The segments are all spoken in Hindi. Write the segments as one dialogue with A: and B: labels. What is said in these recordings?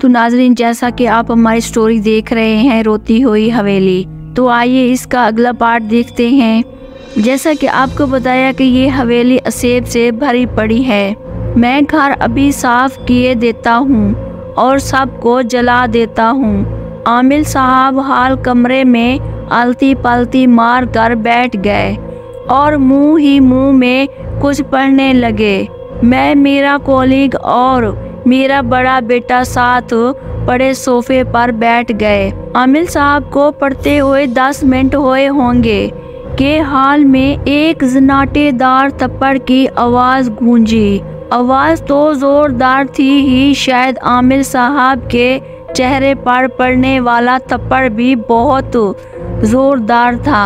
A: तो नाजरीन, जैसा कि आप हमारी स्टोरी देख रहे हैं, रोती हुई हवेली। तो आइए इसका अगला पार्ट देखते हैं। जैसा कि आपको बताया कि ये हवेली असेब से भरी पड़ी है। मैं घर अभी साफ़ किए देता हूँ और सबको जला देता हूँ। आमिल साहब हाल कमरे में आलती पालती मार कर बैठ गए और मुँह ही मुँह में कुछ पढ़ने लगे। मैं, मेरा कोलीग और मेरा बड़ा बेटा साथ बड़े सोफे पर बैठ गए। आमिल साहब को पढ़ते हुए दस मिनट हुए होंगे के हाल में एक जनाटेदार थप्पड़ की आवाज़ गूंजी। आवाज़ तो जोरदार थी ही, शायद आमिर साहब के चेहरे पर पड़ने वाला थप्पड़ भी बहुत जोरदार था।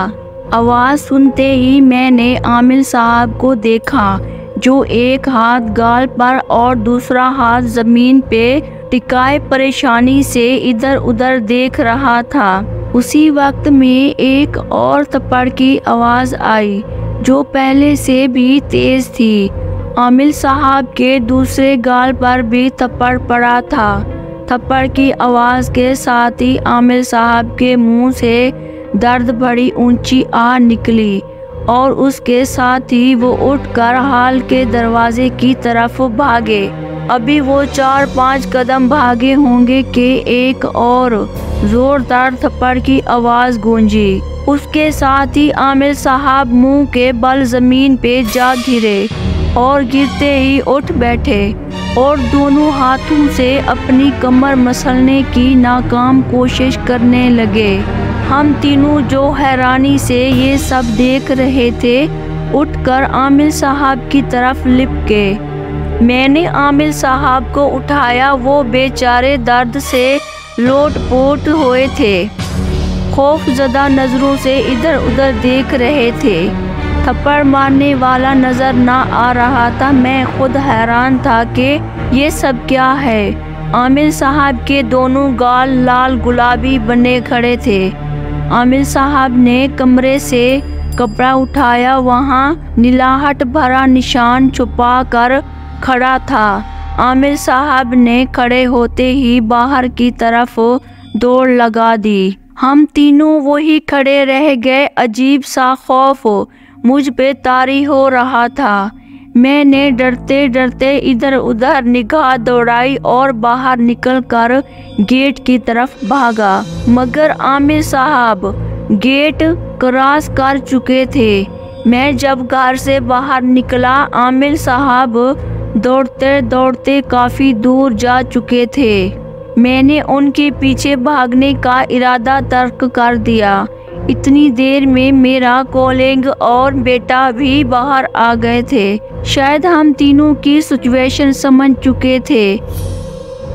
A: आवाज़ सुनते ही मैंने आमिर साहब को देखा। जो एक हाथ गाल पर और दूसरा हाथ ज़मीन पे टिकाए परेशानी से इधर उधर देख रहा था। उसी वक्त में एक और थप्पड़ की आवाज़ आई, जो पहले से भी तेज थी। आमिल साहब के दूसरे गाल पर भी थप्पड़ पड़ा था। थप्पड़ की आवाज़ के साथ ही आमिर साहब के मुँह से दर्द भरी ऊँची आ निकली। और उसके साथ ही वो उठकर हाल के दरवाजे की तरफ़ भागे। अभी वो चार पाँच कदम भागे होंगे कि एक और जोरदार थप्पड़ की आवाज़ गूंजी। उसके साथ ही आमिर साहब मुँह के बल ज़मीन पे जा गिरे और गिरते ही उठ बैठे और दोनों हाथों से अपनी कमर मसलने की नाकाम कोशिश करने लगे। हम तीनों जो हैरानी से ये सब देख रहे थे, उठकर आमिर साहब की तरफ़ लिपके। मैंने आमिर साहब को उठाया, वो बेचारे दर्द से लोटपोट हुए थे। खौफजदा नज़रों से इधर उधर देख रहे थे। थप्पड़ मारने वाला नज़र ना आ रहा था। मैं खुद हैरान था कि ये सब क्या है। आमिर साहब के दोनों गाल लाल गुलाबी बने खड़े थे। आमिर साहब ने कमरे से कपड़ा उठाया। वहाँ नीलाहट भरा निशान छुपा कर खड़ा था। आमिर साहब ने खड़े होते ही बाहर की तरफ़ दौड़ लगा दी। हम तीनों वही खड़े रह गए। अजीब सा खौफ मुझ पे तारी हो रहा था। मैंने डरते डरते इधर उधर निगाह दौड़ाई और बाहर निकलकर गेट की तरफ़ भागा। मगर आमिर साहब, गेट क्रॉस कर चुके थे। मैं जब घर से बाहर निकला, आमिर साहब दौड़ते दौड़ते काफ़ी दूर जा चुके थे। मैंने उनके पीछे भागने का इरादा तर्क कर दिया। इतनी देर में मेरा कोलिंग और बेटा भी बाहर आ गए थे। शायद हम तीनों की सिचुएशन समझ चुके थे।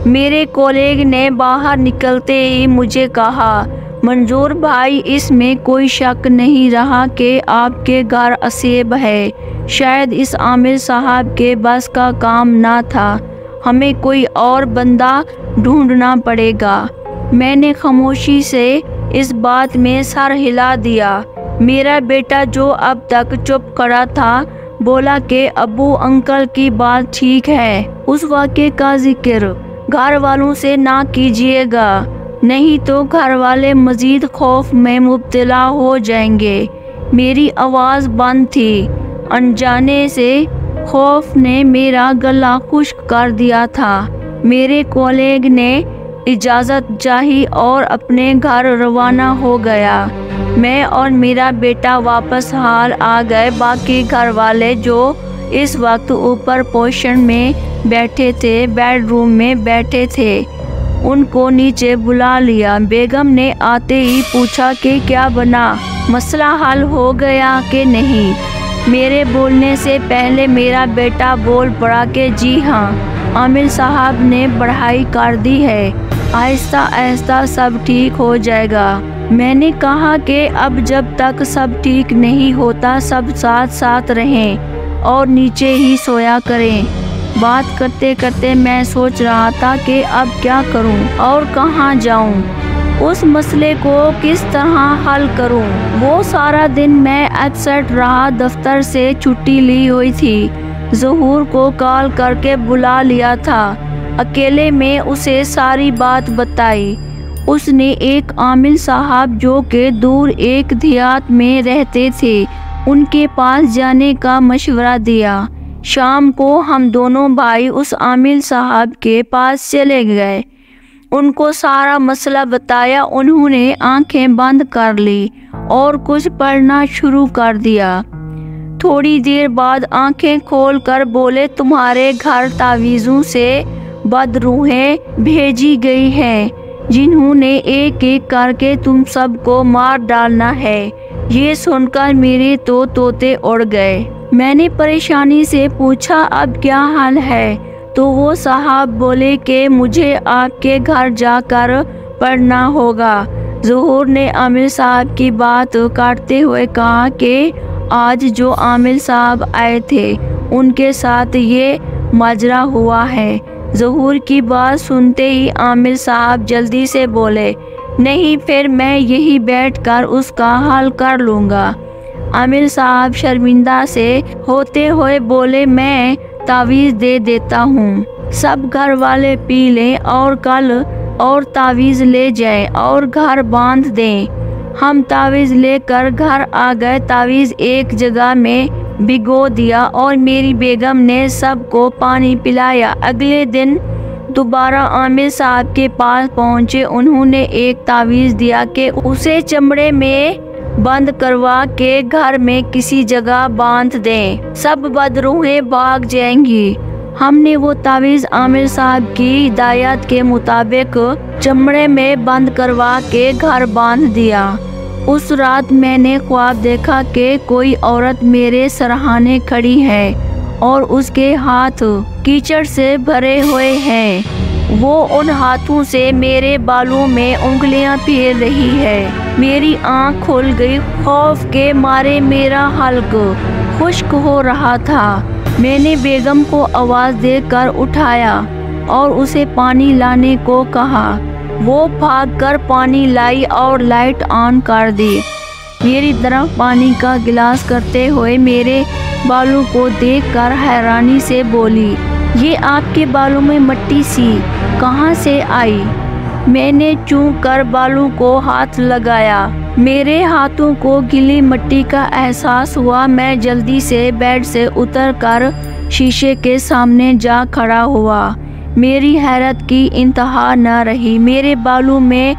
A: मेरे कोलेग ने बाहर निकलते ही मुझे कहा, मंजूर भाई, इसमें कोई शक नहीं रहा कि आपके घर असेब है। शायद इस आमिर साहब के बस का काम ना था। हमें कोई और बंदा ढूंढना पड़ेगा। मैंने खामोशी से इस बात में सर हिला दिया। मेरा बेटा जो अब तक चुप खड़ा था, बोला कि अबू अंकल की बात ठीक है, उस वाक्य का ज़िक्र घर वालों से ना कीजिएगा, नहीं तो घर वाले मजीद खौफ में मुबतला हो जाएँगे। मेरी आवाज़ बंद थी। अनजाने से खौफ ने मेरा गला खुश्क कर दिया था। मेरे कॉलेग ने इजाज़त चाही और अपने घर रवाना हो गया। मैं और मेरा बेटा वापस हाल आ गए। बाकी घर वाले जो इस वक्त ऊपर पोषण में बैठे थे, बेडरूम में बैठे थे, उनको नीचे बुला लिया। बेगम ने आते ही पूछा कि क्या बना? मसला हल हो गया कि नहीं? मेरे बोलने से पहले मेरा बेटा बोल पड़ा कि, जी हाँ आमिर साहब ने पढ़ाई कर दी है। आहिस्ता आहिस्ता सब ठीक हो जाएगा। मैंने कहा कि अब जब तक सब ठीक नहीं होता, सब साथ साथ रहें और नीचे ही सोया करें। बात करते करते मैं सोच रहा था कि अब क्या करूँ और कहाँ जाऊँ। उस मसले को किस तरह हल करूँ? वो सारा दिन मैं अपसेट रहा, दफ्तर से छुट्टी ली हुई थी। जहूर को कॉल करके बुला लिया था। अकेले में उसे सारी बात बताई। उसने एक आमिल साहब जो के दूर एक देहात में रहते थे, उनके पास जाने का मशवरा दिया। शाम को हम दोनों भाई उस आमिल साहब के पास चले गए। उनको सारा मसला बताया, उन्होंने आँखें बंद कर ली और कुछ पढ़ना शुरू कर दिया। थोड़ी देर बाद आँखें खोलकर बोले, तुम्हारे घर तावीज़ों से बदरूहें भेजी गई हैं, जिन्होंने एक एक करके तुम सबको मार डालना है। ये सुनकर मेरे तो तोते उड़ गए। मैंने परेशानी से पूछा, अब क्या हाल है? तो वो साहब बोले कि, मुझे आपके घर जाकर पढ़ना होगा। जहूर ने आमिर साहब की बात काटते हुए कहा कि, आज जो आमिर साहब आए थे, उनके साथ ये मजरा हुआ है। जहूर की बात सुनते ही आमिर साहब जल्दी से बोले, नहीं, फिर मैं यही बैठकर उसका हल कर लूँगा। आमिर साहब शर्मिंदा से होते हुए बोले, मैं तावीज़ दे देता हूँ। सब घर वाले पी लें और कल और तावीज़ ले जाएँ और घर बाँध दें। हम तावीज़ लेकर घर आ गए। तावीज़ एक जगह में भिगो दिया और मेरी बेगम ने सबको पानी पिलाया। अगले दिन दोबारा आमिर साहब के पास पहुँचे। उन्होंने एक तावीज़ दिया कि उसे चमड़े में बंद करवा के घर में किसी जगह बाँध दें। सब बदरूहें भाग जाएँगी। हमने वो तावीज़ आमिर साहब की हिदायत के मुताबिक चमड़े में बंद करवा के घर बाँध दिया। उस रात मैंने ख्वाब देखा कि कोई औरत मेरे सरहाने खड़ी है और उसके हाथ कीचड़ से भरे हुए हैं। वो उन हाथों से मेरे बालों में उंगलियाँ फेर रही है। मेरी आँख खुल गई, खौफ के मारे मेरा हल्क खुश्क हो रहा था। मैंने बेगम को आवाज़ देकर उठाया और उसे पानी लाने को कहा वो भागकर पानी लाई और लाइट ऑन कर दी। मेरी तरफ़ पानी का गिलास करते हुए मेरे बालों को देखकर हैरानी से बोली, ये आपके बालों में मट्टी सी कहाँ से आई? मैंने चूं कर बालों को हाथ लगाया। मेरे हाथों को गीली मिट्टी का एहसास हुआ। मैं जल्दी से बेड से उतरकर शीशे के सामने जा खड़ा हुआ। मेरी हैरत की इंतहा न रही। मेरे बालों में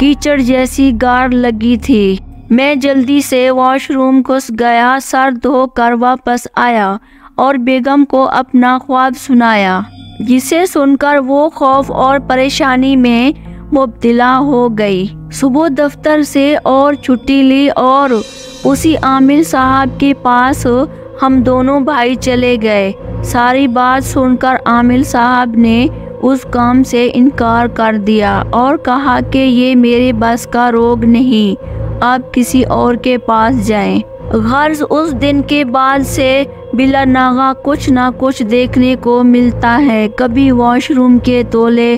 A: कीचड़ जैसी गार लगी थी। मैं जल्दी से वॉशरूम घुस गया, सर धोकर वापस आया और बेगम को अपना ख्वाब सुनाया। जिसे सुनकर वो खौफ और परेशानी में मुबतला हो गई। सुबह दफ्तर से और छुट्टी ली और उसी आमिर साहब के पास हम दोनों भाई चले गए सारी बात सुनकर आमिर साहब ने उस काम से इनकार कर दिया और कहा कि ये मेरे बस का रोग नहीं, आप किसी और के पास जाएँ। गर्ज उस दिन के बाद से बिला नागा कुछ ना कुछ देखने को मिलता है कभी वॉशरूम के तोले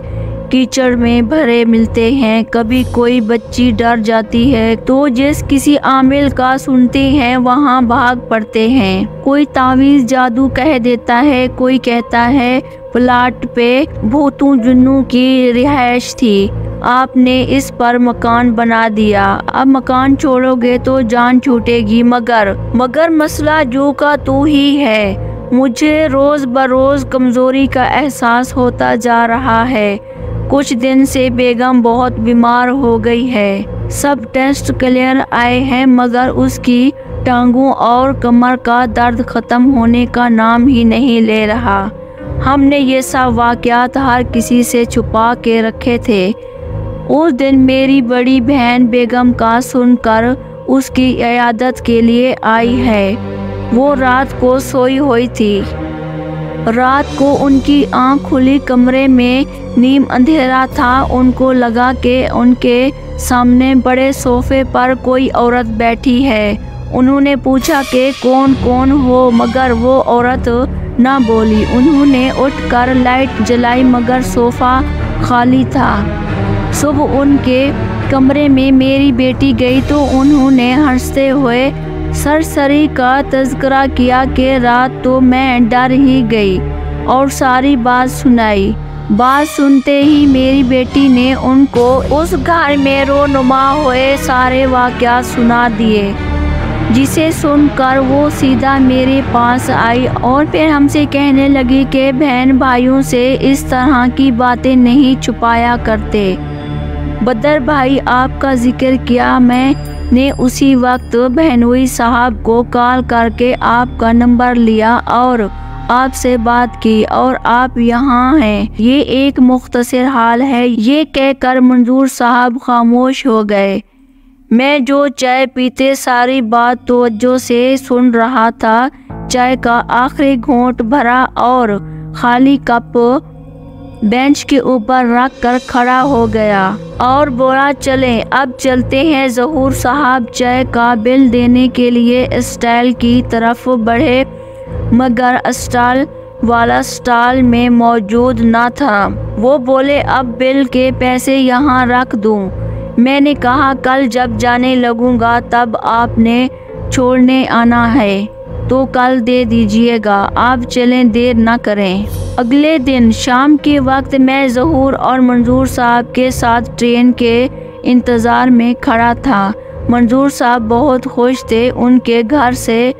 A: कीचड़ में भरे मिलते हैं। कभी कोई बच्ची डर जाती है तो जिस किसी आमिल का सुनते हैं, वहाँ भाग पड़ते हैं। कोई तावीज जादू कह देता है, कोई कहता है, प्लाट पे भूतों जुन्नू की रिहाइश थी। आपने इस पर मकान बना दिया। अब मकान छोड़ोगे तो जान छूटेगी मगर। मगर मसला जो का तू ही है। मुझे रोज बरोज कमज़ोरी का एहसास होता जा रहा है। कुछ दिन से बेगम बहुत बीमार हो गई है। सब टेस्ट क्लियर आए हैं, मगर उसकी टांगों और कमर का दर्द ख़त्म होने का नाम ही नहीं ले रहा। हमने ये सब वाक़ात हर किसी से छुपा के रखे थे। उस दिन मेरी बड़ी बहन बेगम का सुनकर उसकी इयादत के लिए आई है। वो रात को सोई हुई थी। रात को उनकी आँख खुली कमरे में नीम अंधेरा था। उनको लगा कि उनके सामने बड़े सोफे पर कोई औरत बैठी है। उन्होंने पूछा कि कौन कौन हो, मगर वो औरत ना बोली। उन्होंने उठकर लाइट जलाई, मगर सोफ़ा खाली था। सुबह उनके कमरे में मेरी बेटी गई तो उन्होंने हँसते हुए सरसरी का तस्करा किया कि रात तो मैं डर ही गई और सारी बात सुनाई। बात सुनते ही मेरी बेटी ने उनको उस घर में रोनुमा हुए सारे वाक़ सुना दिए, जिसे सुनकर वो सीधा मेरे पास आई और फिर हमसे कहने लगी कि बहन भाइयों से इस तरह की बातें नहीं छुपाया करते। बदर भाई, आपका ज़िक्र किया मैंने उसी वक्त बहनोई साहब को कॉल करके आपका नंबर लिया और आपसे बात की और आप यहाँ हैं। ये एक मुख्तसर हाल है। ये कहकर मंजूर साहब खामोश हो गए। मैं जो चाय पीते सारी बात तवज्जो से सुन रहा था। चाय का आखिरी घोंट भरा और खाली कप बेंच के ऊपर रख कर खड़ा हो गया और बोला, चले, अब चलते हैं जहूर साहब चाय का बिल देने के लिए स्टाइल की तरफ़ बढ़े, मगर स्टाल वाला स्टाल में मौजूद न था। वो बोले, अब बिल के पैसे यहाँ रख दूँ। मैंने कहा, कल जब जाने लगूँगा तब आपने छोड़ने आना है। तो कल दे दीजिएगा। आप चलें, देर न करें। अगले दिन शाम के वक्त मैं जहूर और मंजूर साहब के साथ ट्रेन के इंतज़ार में खड़ा था। मंजूर साहब बहुत खुश थे। उनके घर से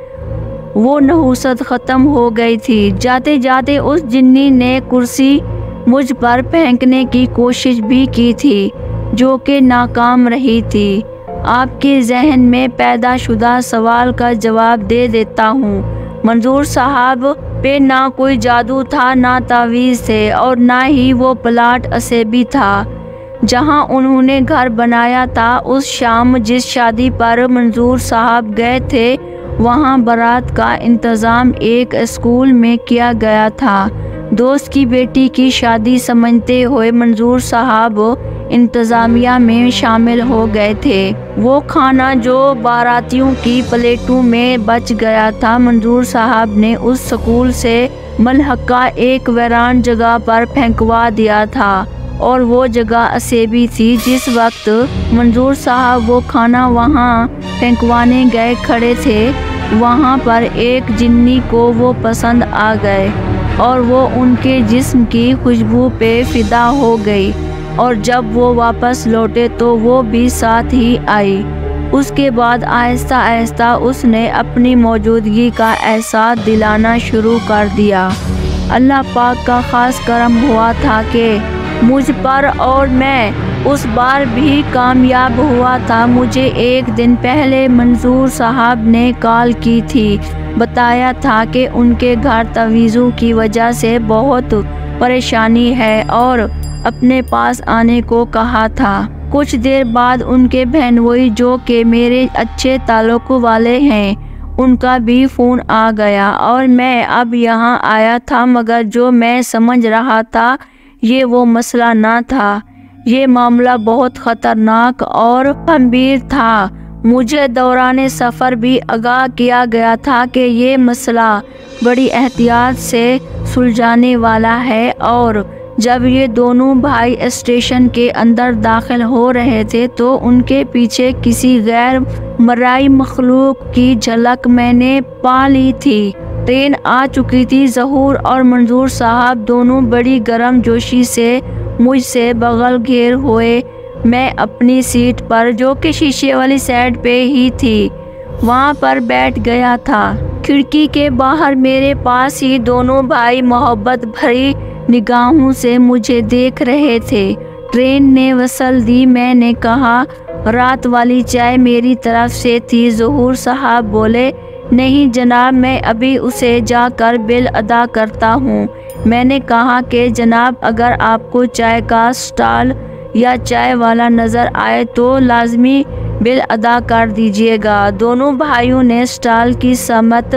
A: वो नहूसत ख़त्म हो गई थी। जाते जाते उस जिन्नी ने कुर्सी मुझ पर फेंकने की कोशिश भी की थी, जो कि नाकाम रही थी। आपके जहन में पैदा शुदा सवाल का जवाब दे देता हूँ। मंजूर साहब, पे ना कोई जादू था, ना तावीज़ थे और ना ही वो प्लाट असेबी था। जहाँ उन्होंने घर बनाया था, उस शाम जिस शादी पर मंजूर साहब गए थे, वहाँ बारात का इंतज़ाम एक स्कूल में किया गया था। दोस्त की बेटी की शादी समझते हुए मंजूर साहब इंतज़ामिया में शामिल हो गए थे। वो खाना जो बारातियों की प्लेटों में बच गया था, मंजूर साहब ने उस स्कूल से मलहका एक वैरान जगह पर फेंकवा दिया था और वो जगह असेबी थी। जिस वक्त मंजूर साहब वो खाना वहाँ फेंकवाने गए खड़े थे, वहाँ पर एक जिन्नी को वो पसंद आ गए और वो उनके जिस्म की खुशबू पे फिदा हो गई। और जब वो वापस लौटे तो वो भी साथ ही आई। उसके बाद आहिस्ता आहिस्ता उसने अपनी मौजूदगी का एहसास दिलाना शुरू कर दिया। अल्लाह पाक का ख़ास करम हुआ था कि मुझ पर और मैं उस बार भी कामयाब हुआ था। मुझे एक दिन पहले मंजूर साहब ने कॉल की थी। बताया था कि उनके घर तवीज़ों की वजह से बहुत परेशानी है और अपने पास आने को कहा था। कुछ देर बाद उनके बहनोई जो कि मेरे अच्छे ताल्लुक वाले हैं, उनका भी फ़ोन आ गया और मैं अब यहाँ आया था, मगर जो मैं समझ रहा था, ये वो मसला ना था। ये मामला बहुत ख़तरनाक और गंभीर था। मुझे दौरान सफ़र भी आगाह किया गया था कि ये मसला बड़ी एहतियात से सुलझाने वाला है और जब ये दोनों भाई स्टेशन के अंदर दाखिल हो रहे थे तो उनके पीछे किसी गैर मराई मखलूक की झलक मैंने पा ली थी। ट्रेन आ चुकी थी, जहूर और मंजूर साहब दोनों बड़ी गर्म जोशी से मुझसे बगल घेर हुए मैं अपनी सीट पर जो कि शीशे वाली साइड पे ही थी, वहाँ पर बैठ गया था। खिड़की के बाहर मेरे पास ही दोनों भाई मोहब्बत भरी निगाहों से मुझे देख रहे थे। ट्रेन ने वसल दी, मैंने कहा, रात वाली चाय मेरी तरफ़ से थी, जहूर साहब बोले। नहीं जनाब, मैं अभी उसे जाकर बिल अदा करता हूँ। मैंने कहा कि जनाब, अगर आपको चाय का स्टॉल या चाय वाला नज़र आए तो लाजमी बिल अदा कर दीजिएगा। दोनों भाइयों ने स्टॉल की समत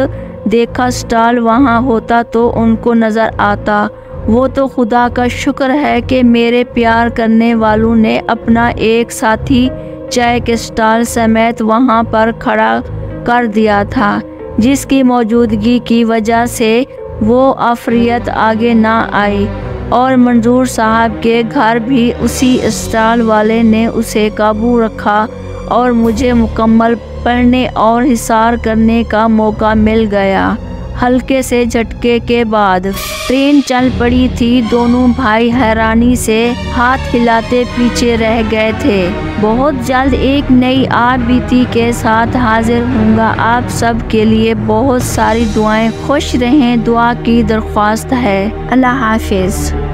A: देखा। स्टॉल वहाँ होता तो उनको नज़र आता। वो तो खुदा का शुक्र है कि मेरे प्यार करने वालों ने अपना एक साथी चाय के स्टॉल समेत वहाँ पर खड़ा कर दिया था, जिसकी मौजूदगी की वजह से वो अफरियत आगे ना आई। और मंजूर साहब के घर भी उसी स्टाल वाले ने उसे काबू रखा और मुझे मुकम्मल पढ़ने और हिसार करने का मौका मिल गया। हल्के से झटके के बाद ट्रेन चल पड़ी थी। दोनों भाई हैरानी से हाथ हिलाते पीछे रह गए थे। बहुत जल्द एक नई आप बीती के साथ हाजिर होऊँगा। आप सब के लिए बहुत सारी दुआएँ। खुश रहें। दुआ की दरख्वास्त है। अल्लाह हाफिज़।